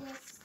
Yes.